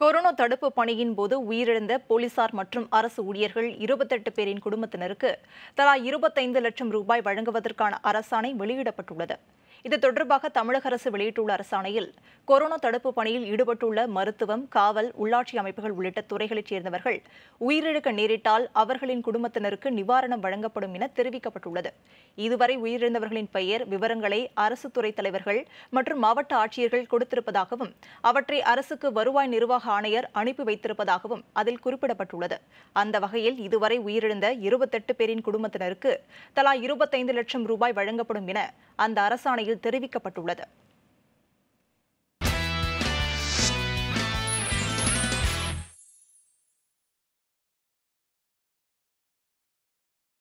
Corona தடுப்பு பணியின் போது உயிரிழந்த போலீசார் மற்றும் அரசு ஊழியர்கள் இருபத்தெட்டு பேரின் குடும்பத்தினருக்கு தலா இருபத்தைந்து லட்சம் ரூபாய் வழங்குவதற்கான அரசாணை வெளியிடப்பட்டுள்ளது. இது தொடர்பாக தமிழக அரசு வெளியிட்டுள்ள அரசாணையில் கொரோனா தடுப்பு பணியில் ஈடுபட்டுள்ள மருத்துவம் காவல் உள்ளாட்சி அமைப்புகள் உள்ளிட்ட துறைகளைச் சேர்ந்தவர்கள் உயிரிழக்க நேரிட்டால் அவர்களின் குடும்பத்தினருக்கு நிவாரணம் வழங்கப்படும் என தெரிவிக்கப்பட்டுள்ளது. இதுவரை உயிரிழந்தவர்களின் பெயர் விவரங்களை அரசு துறை தலைவர்கள் மற்றும் மாவட்ட ஆட்சியர்கள் கொடுத்திருப்பதாகவும் அவற்றை அரசுக்கு வருவாய் நிர்வாக ஆணையர் அனுப்பி வைத்திருப்பதாகவும் அதில் குறிப்பிடப்பட்டுள்ளது. அந்த வகையில் இதுவரை உயிரிழந்த இருபத்தெட்டு பேரின் குடும்பத்தினருக்கு தலா இருபத்தைந்து லட்சம் ரூபாய் வழங்கப்படும் என அந்த அரசாணையில் தெரிவிக்கப்பட்டுள்ளது.